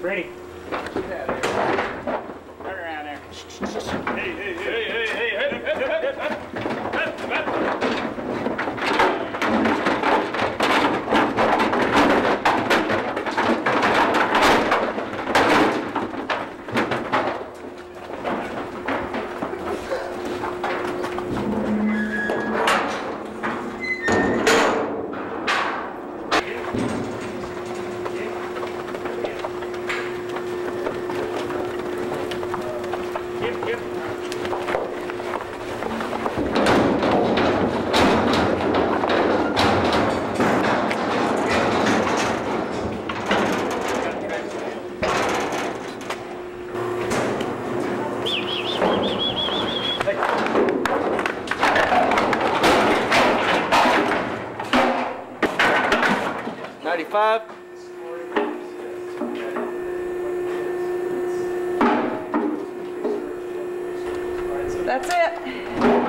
Brady. five. That's it.